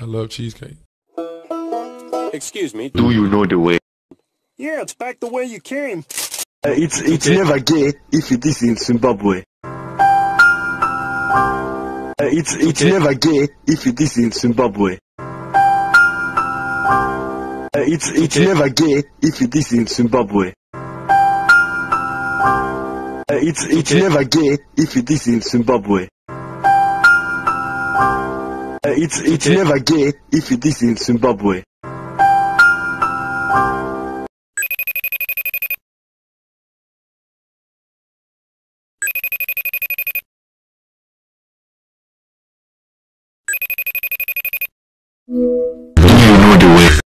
I love cheesecake. Excuse me. Do you know the way? Yeah, it's back the way you came. Uh, it's it's never gay if it is in Zimbabwe. Uh, it's it's Okay. never gay if it is in Zimbabwe. Uh, it's it's Okay. never gay if it is in Zimbabwe. Uh, it's it's Okay. never gay if it is in Zimbabwe. Uh, it's it's Okay. never gay if it is in Zimbabwe you know the way?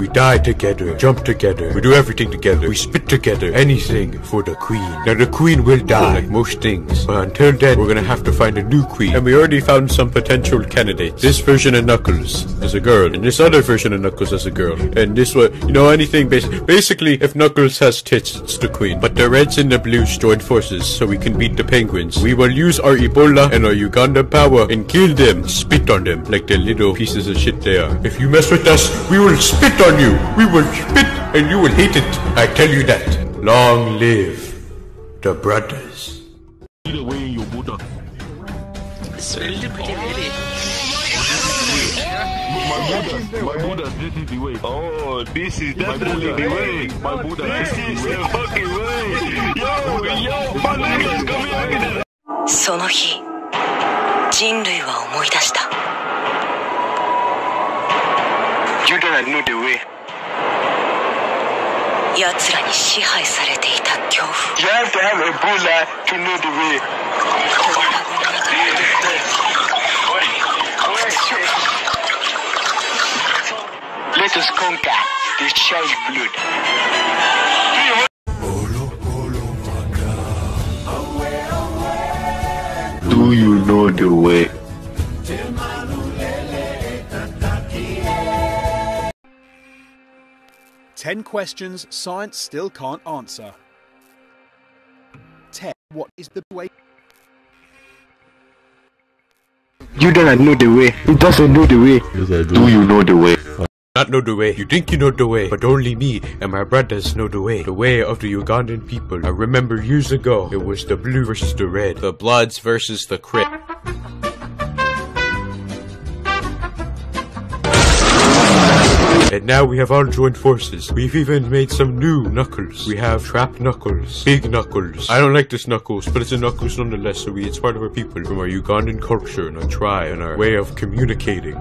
We die together, jump together, we do everything together, we spit together, anything for the queen. Now the queen will die, like most things, but until then we're gonna have to find a new queen. And we already found some potential candidates. This version of Knuckles is a girl, and this other version of Knuckles is a girl, and this one, you know, anything basic. Basically, if Knuckles has tits, it's the queen. But the Reds and the Blues join forces, so we can beat the Penguins. We will use our Ebola and our Uganda power and kill them, spit on them, like the little pieces of shit they are. If you mess with us, we will spit on you. We will spit, and you will hate it. I tell you that. Long live the brothers. My Buddha, this is the way. Oh, this is definitely the way. My Buddha, this is the fucking way. Yo, yo, my niggas, come here. その日人類は思い出した you don't know the way. You have to have Ebola to know the way. Let us conquer the child blood. Do you know the way? Ten questions science still can't answer. Ten. What is the way? You don't know the way. It doesn't know the way. Do you know the way? Not know the way. You think you know the way, but only me and my brothers know the way. The way of the Ugandan people. I remember years ago, it was the blue versus the red. The bloods versus the crit. And now we have all joined forces. We've even made some new Knuckles. We have Trap Knuckles, Big Knuckles. I don't like this Knuckles, but it's a Knuckles nonetheless, so we, it's part of our people, from our Ugandan culture and our tribe and our way of communicating.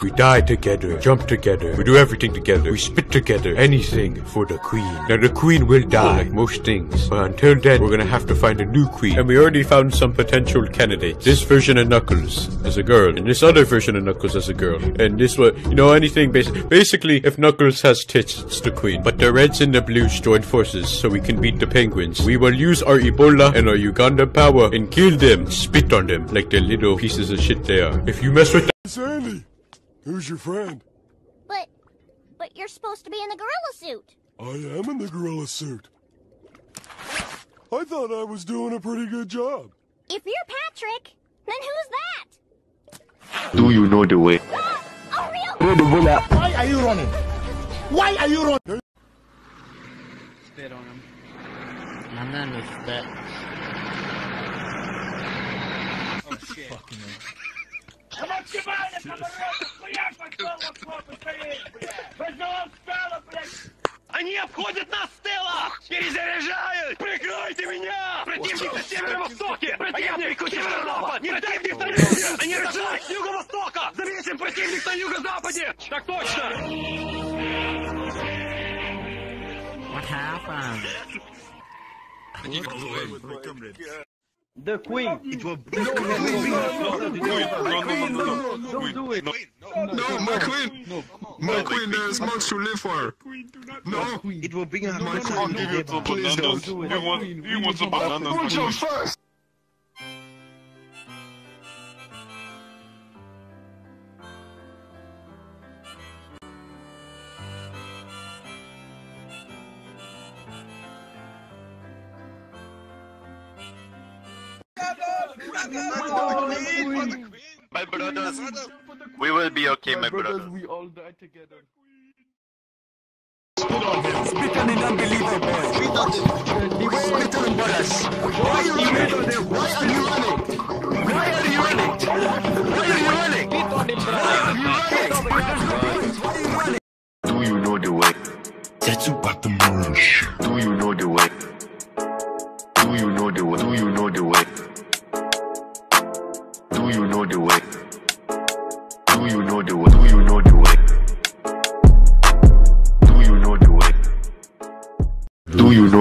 We die together, jump together, we do everything together, we spit together, anything for the queen. Now the queen will die, like most things, but until then we're gonna have to find a new queen. And we already found some potential candidates. This version of Knuckles is a girl, and this other version of Knuckles is a girl, and this one, you know, anything basic. Basically, if Knuckles has tits, it's the queen. But the Reds and the Blues join forces, so we can beat the Penguins. We will use our Ebola and our Uganda power and kill them, spit on them, like the little pieces of shit they are. If you mess with Sandy, who's your friend? But, but you're supposed to be in the gorilla suit. I am in the gorilla suit. I thought I was doing a pretty good job. If you're Patrick, then who's that? Do you know the way? Uh, a real Why are you running? Why are you running? Spit on him. My name is Spit. Oh shit. Fucking А максимально там хуяк пошел в окопы стоит, блядь! Возьмем стелла, блядь! Они обходят нас, с Стелла! Перезаряжают! Прикройте меня! Противник на северо-востоке! Противник а северо-запад! Не дайте вторую! Они разжигают с юго-востока! Заметим противник на юго-западе! Так точно! What happened? Они. The Queen! It will No, no, no, no. Don't do it! No, my queen. My queen, there's much to live for. No. It will bring her My queen, give you the Please don't. You want, you want some Put your first. My brothers, we will be okay, my, my brothers, brothers. We all die together. Speak on him, unbelievable. Speak on brothers. Why are you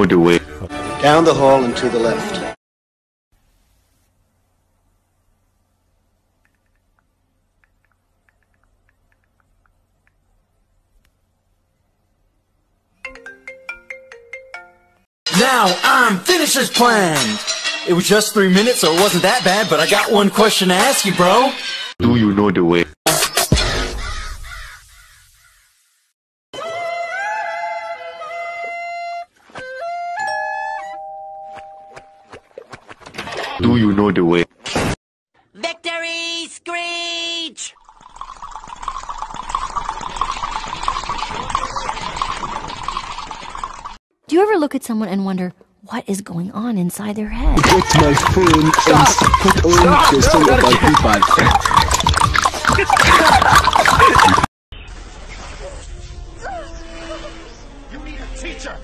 Do you know? Down the hall and to the left. Now I'm finished as planned. It was just three minutes, so it wasn't that bad, but I got one question to ask you, bro. Do you know the way? Know the way? Victory Screech! Do you ever look at someone and wonder what is going on inside their head? Get my phone and put on the song about people. You need a teacher.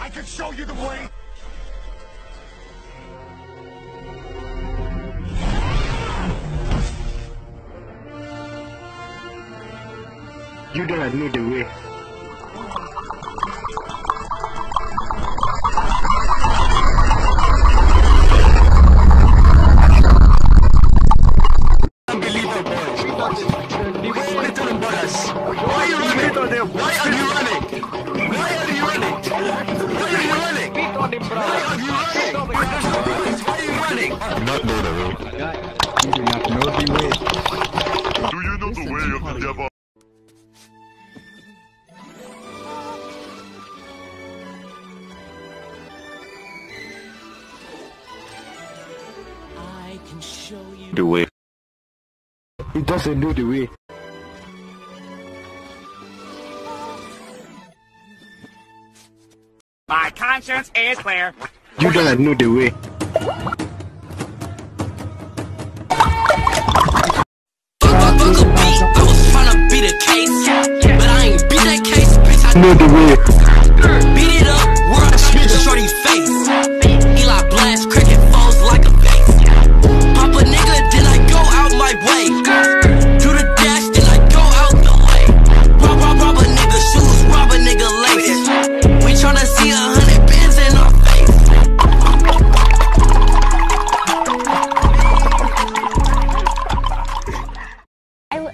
I can show you the way. children had made the way. Do you know the way of the devil? The way. He doesn't know the way. My conscience is clear. You don't know the way. I was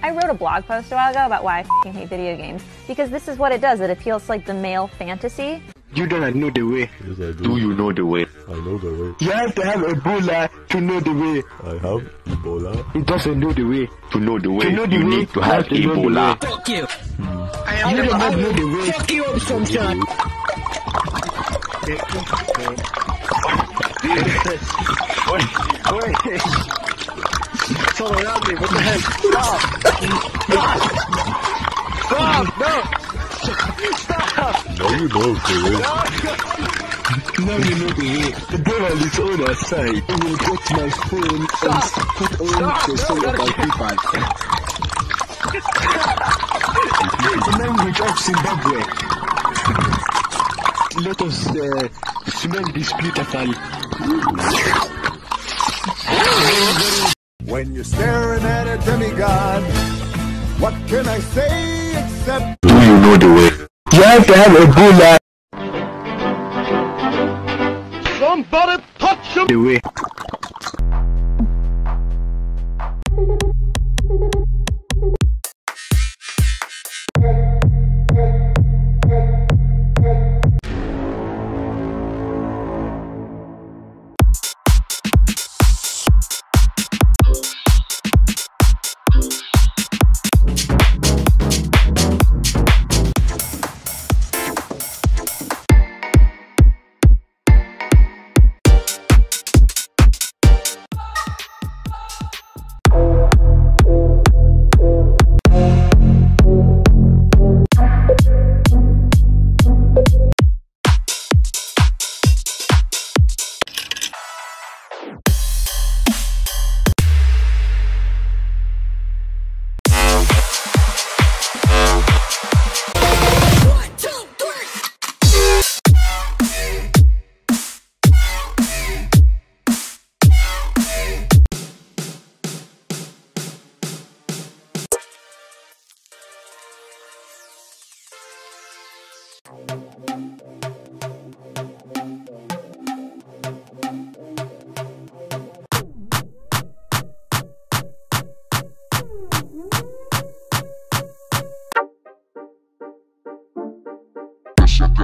I, I wrote a blog post a while ago about why I fing hate video games because this is what it does. It appeals to like the male fantasy. You don't know the way. Yes, I Do you know the way? I know the way. You have to have Ebola to know the way. I have Ebola. He doesn't know the way. To know the way, To know the you way, need to you have have to know the Ebola. way. Fuck you. Hmm. You do not know the way. Fuck you up sometime. Wait, wait. Around me. What the heck? Stop! Stop! Stop! No! Stop! Now you know the way. Now you know way. The devil is on our side. I will get my phone and put on the song about people. the language of Zimbabwe. Let us uh, smell this beautiful. When you're staring at a demigod, what can I say except Do you know the way? You have to have Ebola. Somebody touch him. The way.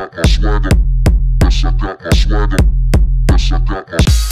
sacar a swagger, pra sacar a swagger, pra